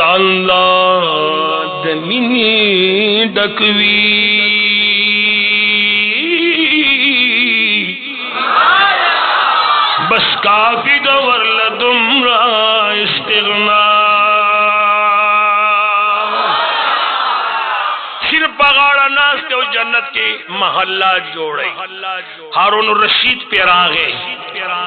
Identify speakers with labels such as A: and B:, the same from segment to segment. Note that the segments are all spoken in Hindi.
A: डाला दमिनी डकवी। बस काफ़ी गवर लुमरा इस्तना पगाड़ा नाश के जन्नत के महल्ला जोड़े। हारून रशीद पे रागे।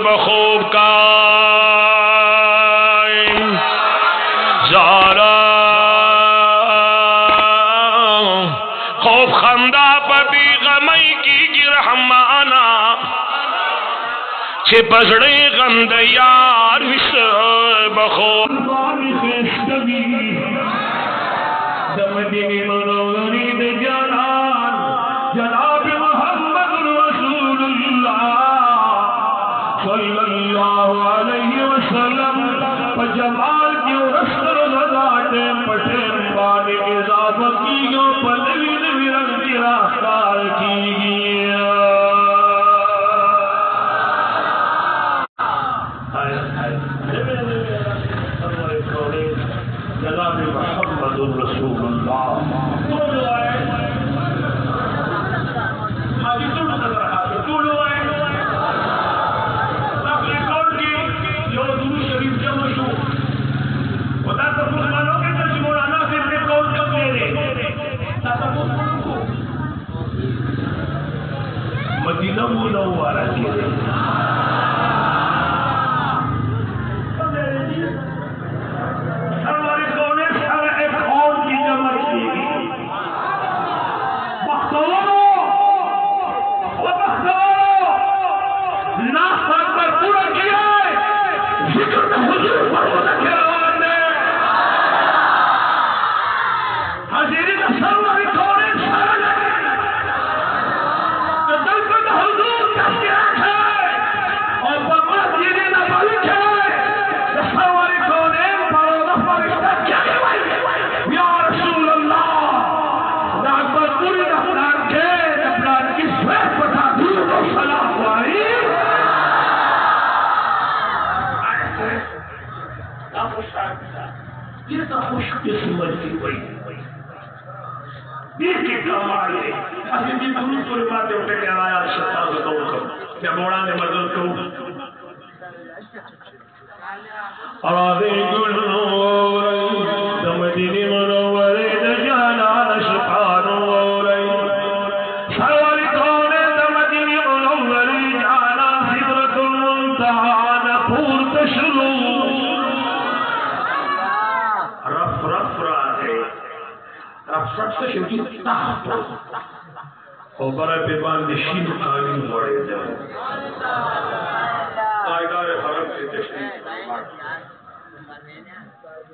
B: बखूब का जारा खौफ खंदा पपी गमई की गिरहमाना छिपसड़े गंद यार विश बखूब। बारिश सभी।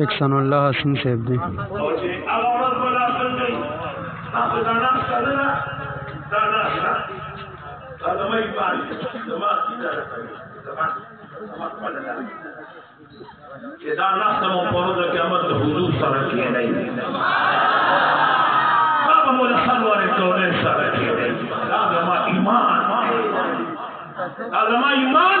B: इकसानुल्ला हसन सेबदी केदारनाथ समो पहुँच ईमान ईमान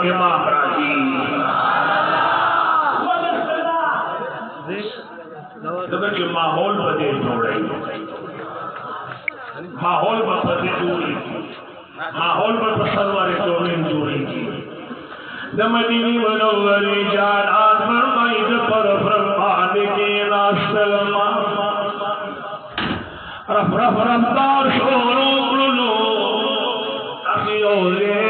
B: बिमा राज़ी जो माहौल बदे जोड़े। माहौल बदे जोड़ी। माहौल में तो पसंद वाले जोड़े जोड़ी। दमदीनी मनोवरे जान आत्मर माइद पर ब्रह्मांड के नास्तल रफ रफ रफ्तार शोरो कुलो अखियों ले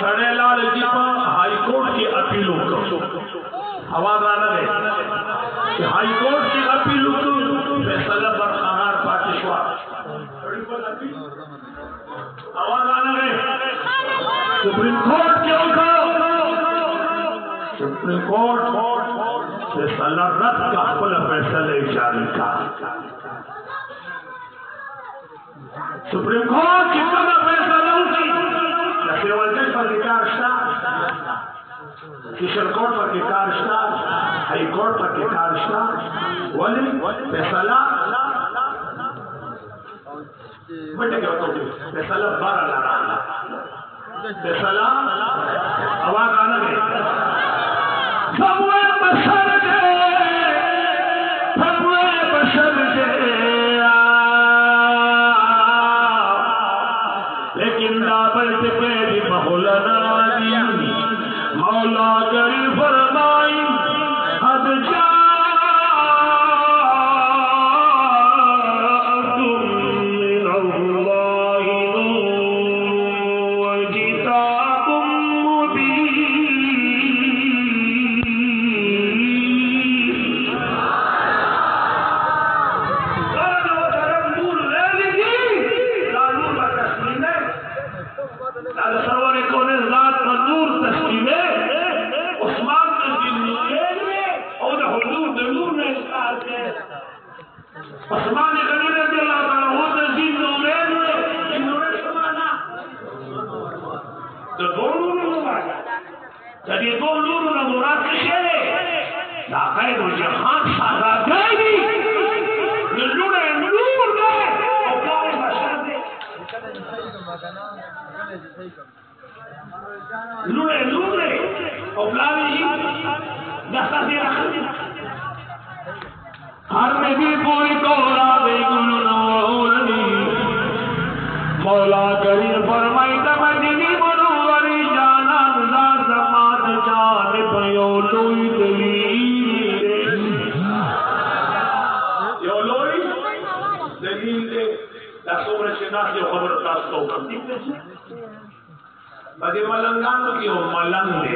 B: सड़ेलाल जी पर हाईकोर्ट की अपील आवाज़ है? हाईकोर्ट की अपील फैसला आवाज़ है? सुप्रीम कोर्ट के सुप्रीम कोर्ट फैसला रद्द का फैसले जारी का। सुप्रीम कोर्ट कितना फैसला पर अधिकार किशन कोर्ट पर हाई हाईकोर्ट पर अधिकार वली फैसला बटे क्या फैसला बारह लाना फैसला आवाज़ आना है हर नबी कोई कोरा बेगुनी मौला करीम फरमाई तमदनी मनोवरी जाना गुजार समात जान पयो लोई दलील यो लोई दलील दे तासोबरे शनाख जो खबर तास्तो बदे मलंगानो की हो मलंग दे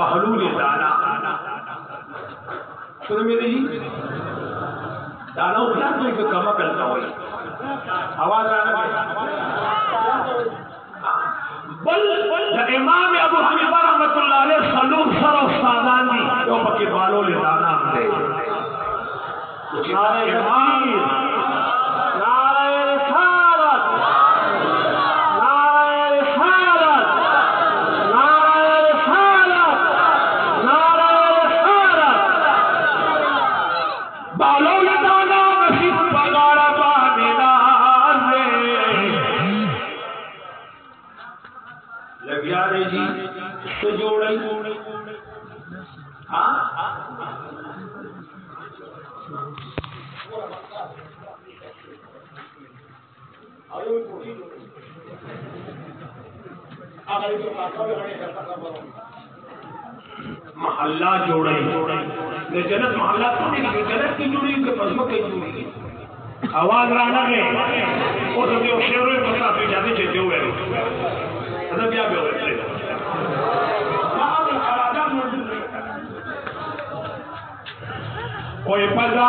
A: बहलूल दाना। सुन मेरे जी दाना उठा तो एक कमा करता हो। आवाज़ आना बल इमाम अबू हनीफा रहमतुल्लाह अलैह सलूम सर और सादान तो पके बालों ले दाना। हमने सारे इमाम आवाज़ राणा रे। ओ तो यो शेरो पता पे जाने हुए हैं अगर क्या भी होगा है कोई पजा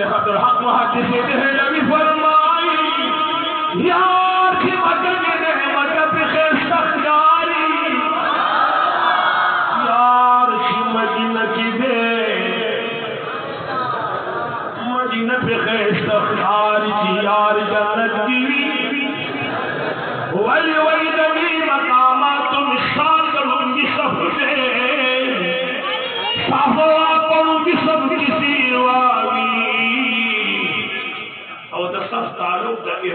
A: শেখাতুল হাত মহাদিস হতে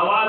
A: आवाज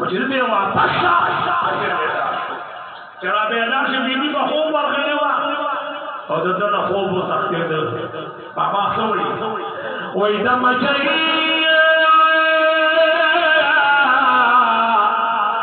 A: Macam ni dia wah pasal. Cara beda si bibi ko खूब बार करने वा और तो तो ना खूब हो सकते थे पापा सोई वो इधर मचली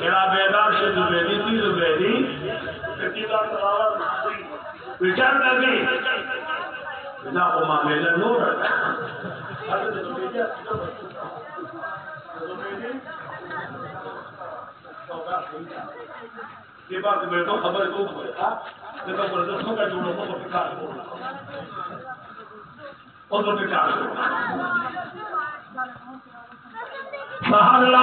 B: ਜਿਹੜਾ ਬੇਦਾਰ ਸੇ ਜ਼ੁਬੈਦੀ ਸੀ ਜ਼ੁਬੈਦੀ ਕਿਤੀ ਦਾ ਤਰਾਵਾ ਵਿਚਾਰ ਨਬੀ ਬਿਨਾ ਕੋ ਮਾਮੇਲਾ ਨੂਰ ये बात मेरे को खबर को नहीं तो प्रदर्शन का जोड़ों को बेकार और तो बेकार सहला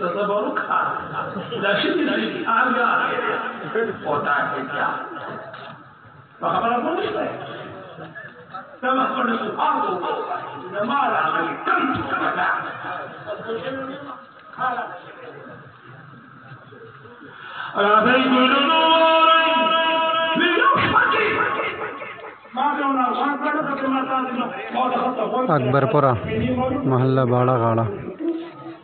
B: तदबरुक लक्ष्मी आ गया होता है क्या हमारा मनुष्य है राधे गुरु
C: अकबरपुरा मोहल्ला बाड़ा गाड़ा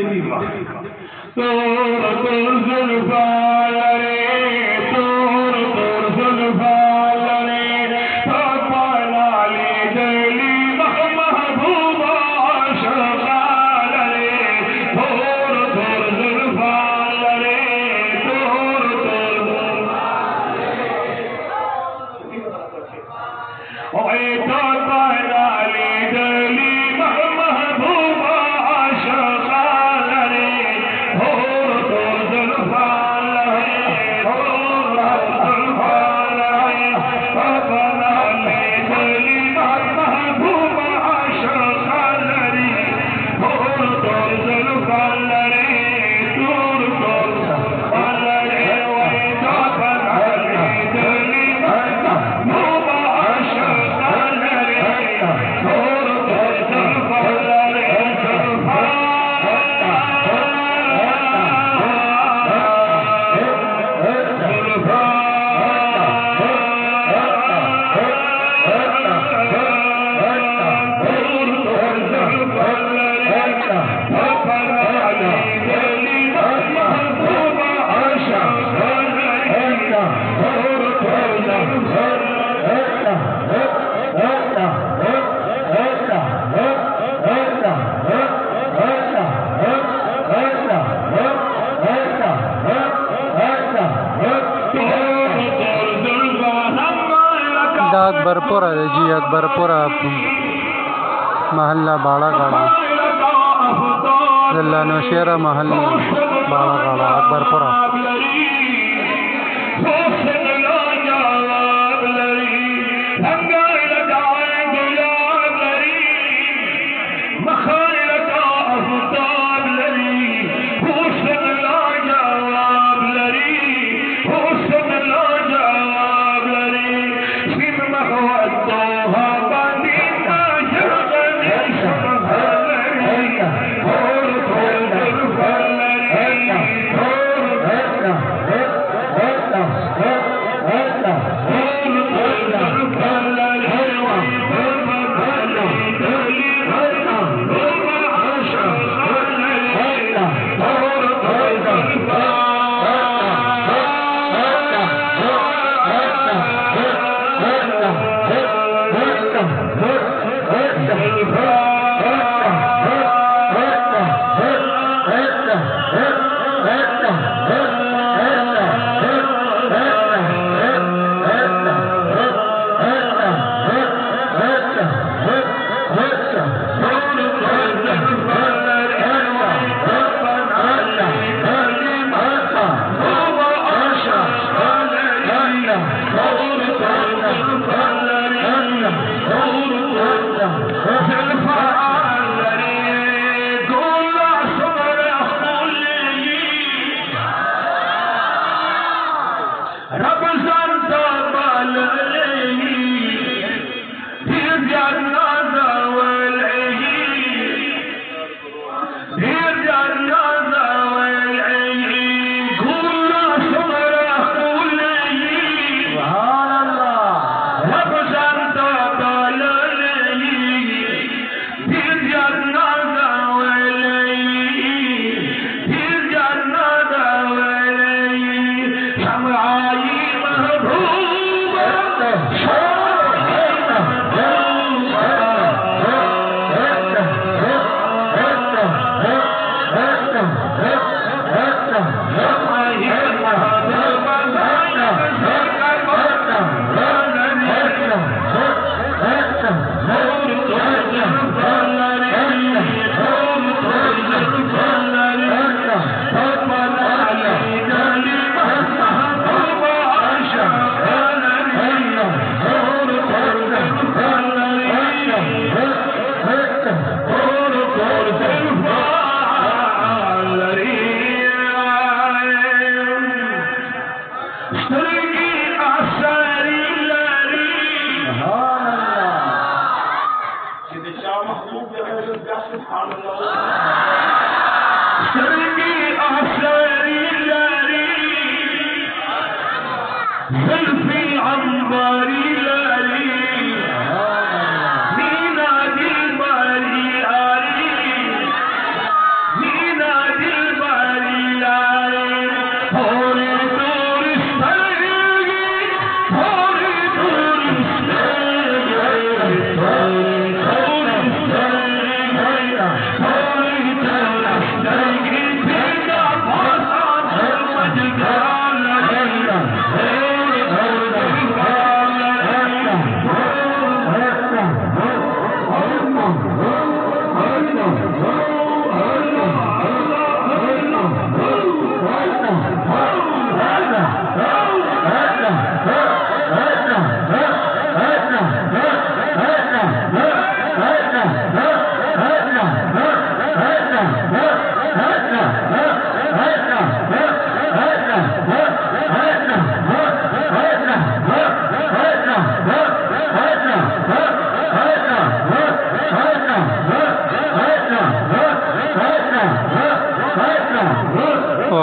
C: Zulfa. Zulfa. Zulfa. Zulfa. Zulfa. महला बाड़ा गाड़ा महल बाड़ा गाड़ा
B: अकबरपुरा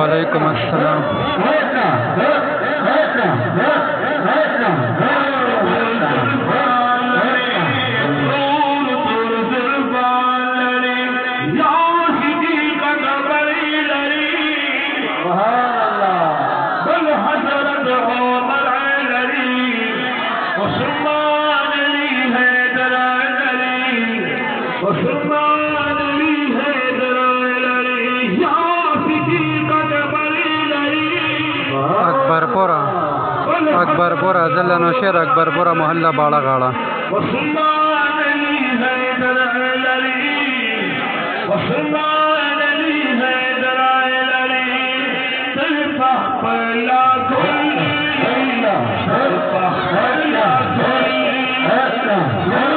C: वालेकुम अस्सलाम। बोरा जिला नौशेर अकबर बोरा मोहल्ला बाड़ा गाड़ा
B: Yeah.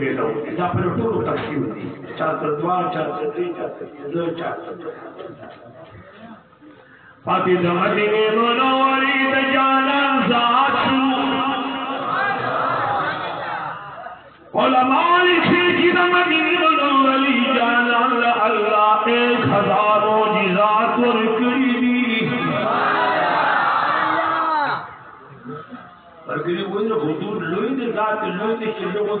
B: लो इदा पर टोलो तकसीम दी चाहत द्वार चाहत दी चाहत जो चाहत पाती दमदीने मनोवरी दजाना जाचू उलमाई से जिदमदीने मनोवरी जाना अल्लाह एक हज़ार मोजिजात और करीबी Perché voi non potete lui del gatto, lui che ci sono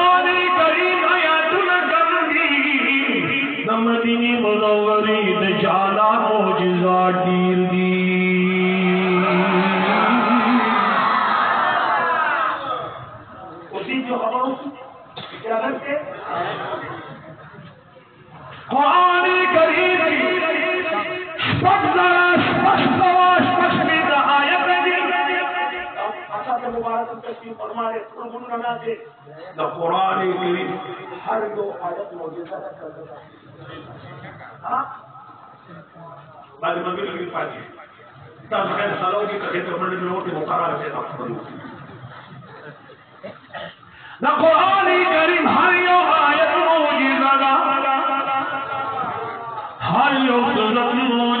B: की फरमाने सुरगुन लगा के द कुरान की हर दो आयत मौजूदा कर बाद तो मगर की पाजी तब मैं सालों की कहे तो मैंने लोगों के मुतारा से न कुरान करीम हर यो आयत मौजूदा हर यो कलम मौजूदा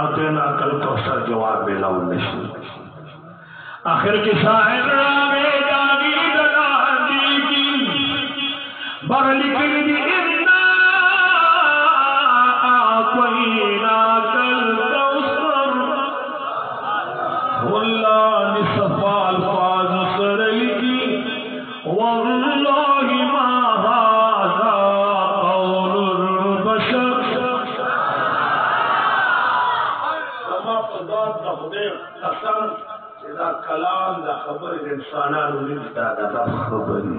B: आतेना कल कौशल जवाब बेला उन्नीस आखिर किसा बरली कोई ना sana lilta tadakhkhuri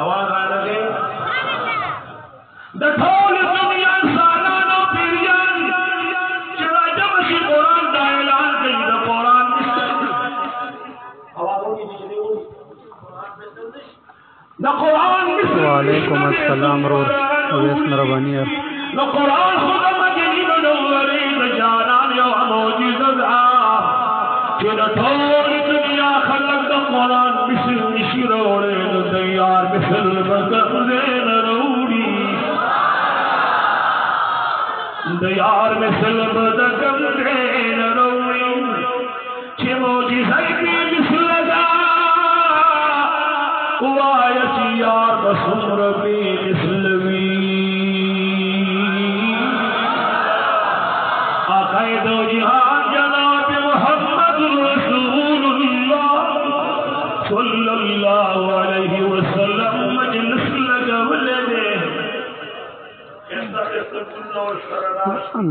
B: आवाज़ आ लगे द ढोल दुनिया वालेकुम अस्सलाम रोर अवेस मेहरबानी है कुरान खुद मजनी बनवरी जानान यो मौजिजत आ फिर ठोर
C: दुनिया खलक द कुरान मिसल
B: मिशरोड़े न तैयार मिसल बकर दे न रोड़ी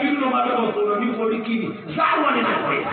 A: kila mara wasimamizi walikini sawa ninakwenda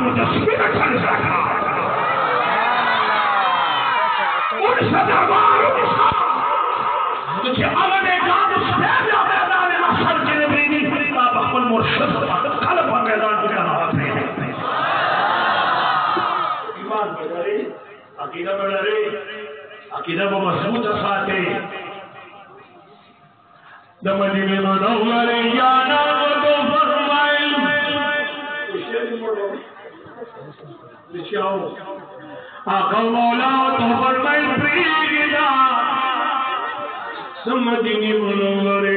A: मुझे स्पिरिट से रखा उन सदावारों के साथ मुझे अवन एकांत स्पैन मैदान असल के नबीनी का बखल मुर्शद कल पर मैदान की कहावत है? ईमान बढ़े अकीदा बढ़े अकीदा वो मज़बूत असाते दमदी में मनोवरे याना वो तो फरमाए आखो मौला तो फरमाई
B: प्रीजा समझनी मनोरे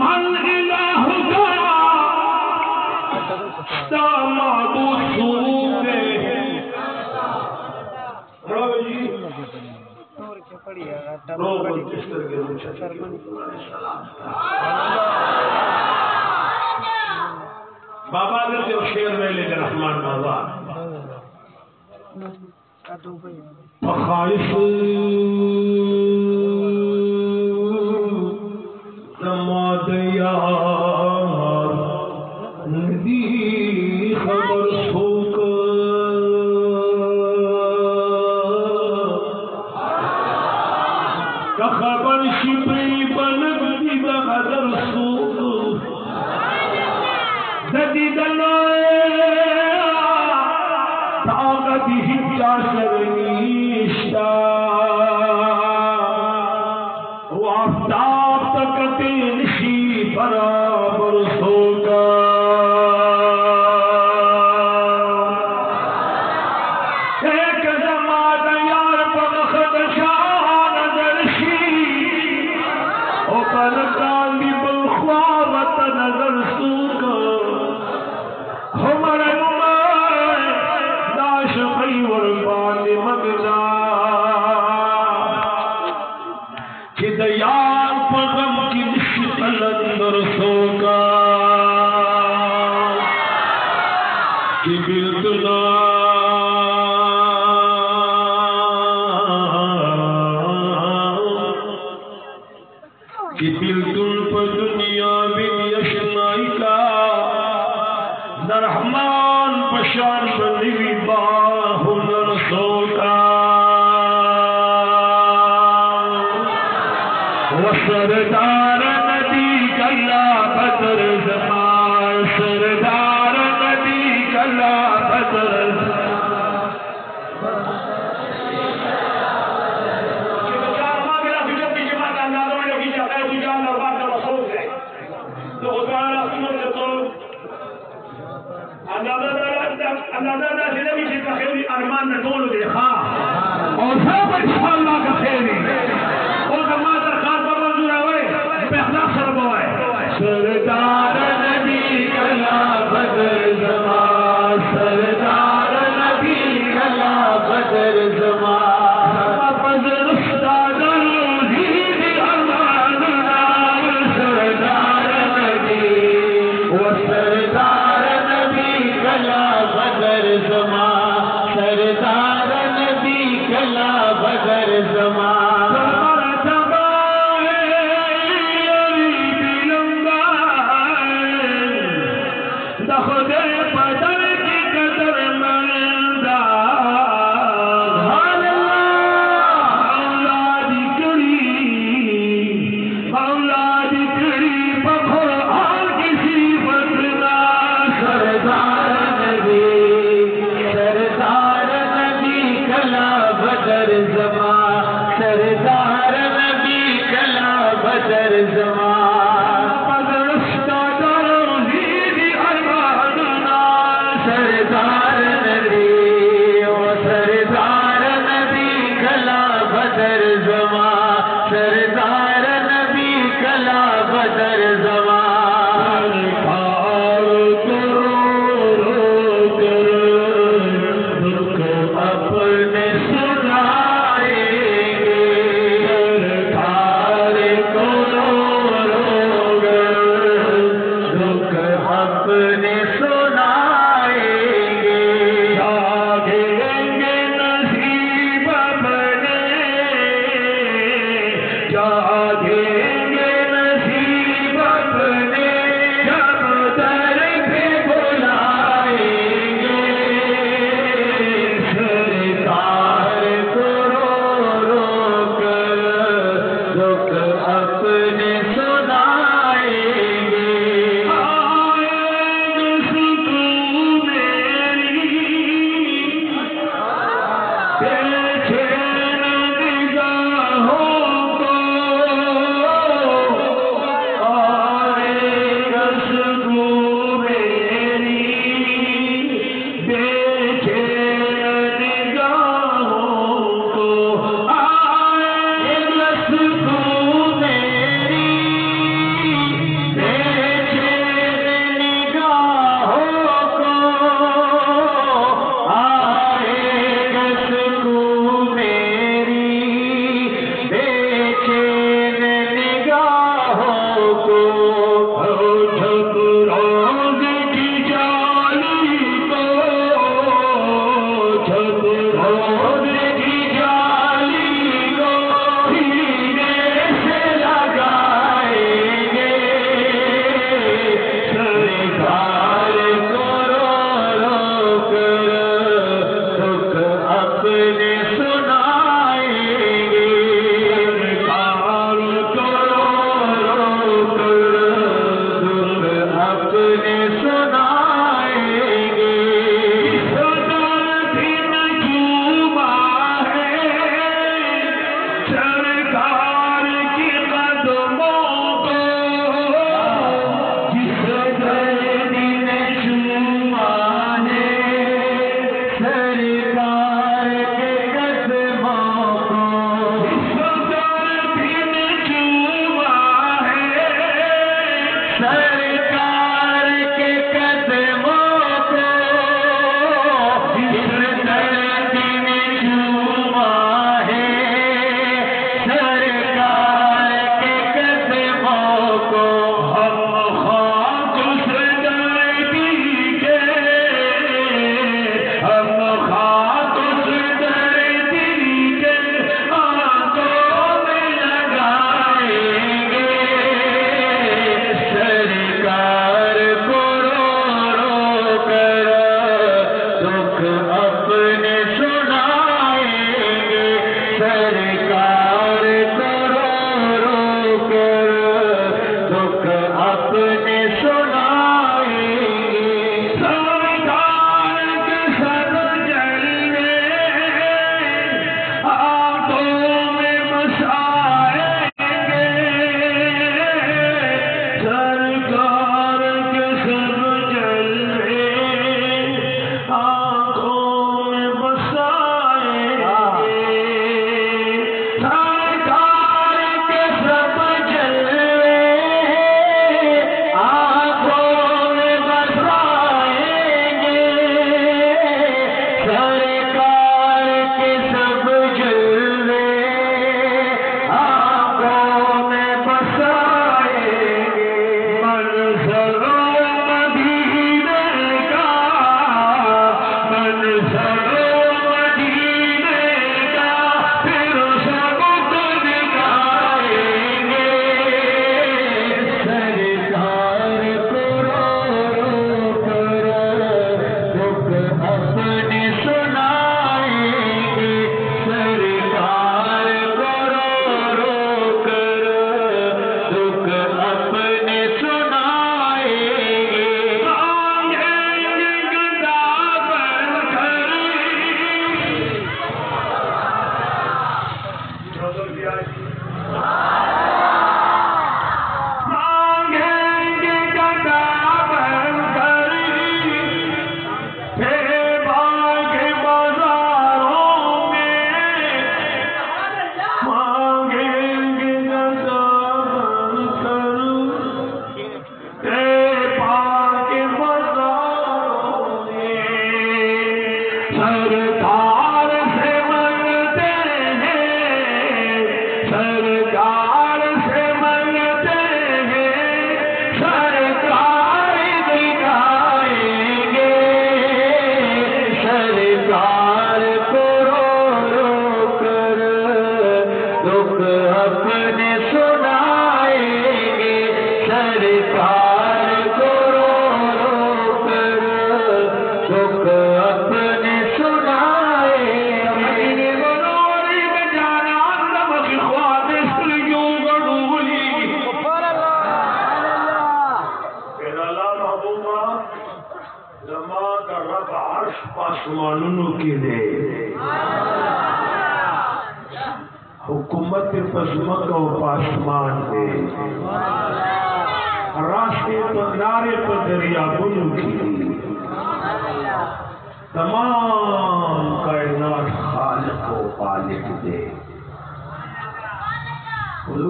B: मन बाबा ने जो शेर में
A: लेकर रहमान बाबा। खाइफ नमाद यार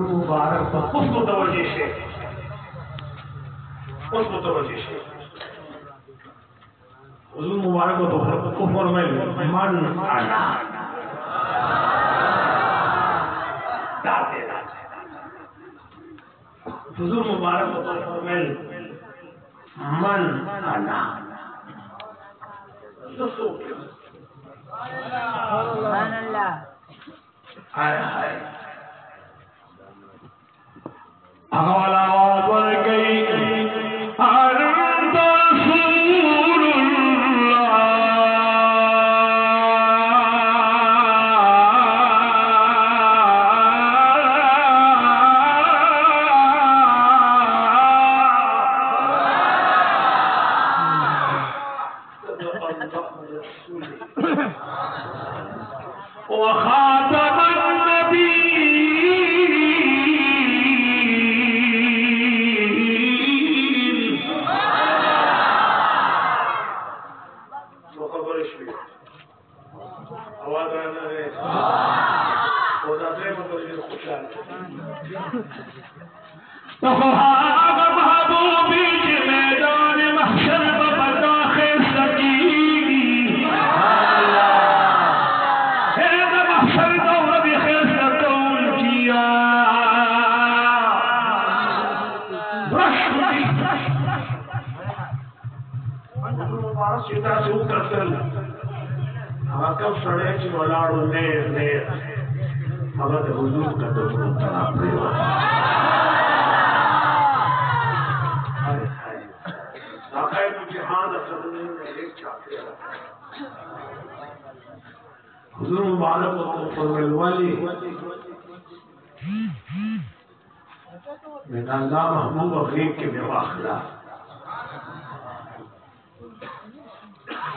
A: मुबारक पर से मुबारक को तो फरमाए मन आना दाते दाते हुजूर मुबारक को तो मन आना हाय हाय
B: आवाज बढ़ गई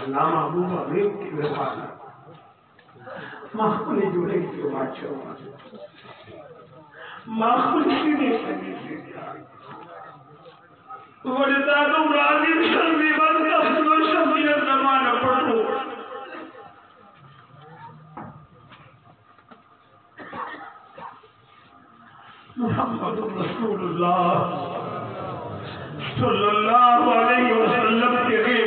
A: की की बादशाह माखुल सीने सगी से वरदादो राज़ी शर्मी बंद अफसर शबीर जमाना पढ़ो। मोहम्मद रसूलुल्लाह सल्लल्लाहु अलैहि वसल्लम के लिए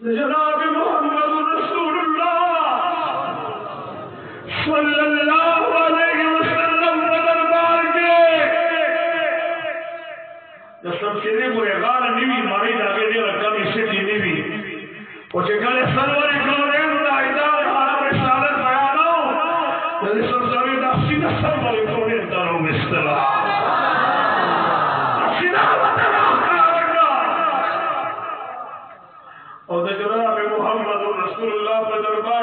A: जनाब मोहम्मद ಕಿರಿಮುರೆ ಗಾರ ನಿವಿ ಮರಿದಾಗ ದೇವರ ಕವಿ ಸಿಟಿ ನಿವಿ ಒಚೆ ಕಳೆ ಸರ್ವರಿಗ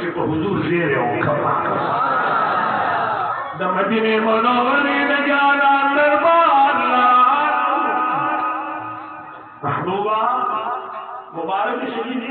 A: जेको हुज़ूर ॾे रहियो खपा त मदीने मनोवरी नज़ारा दरबार महबूबा मुबारक शरीफ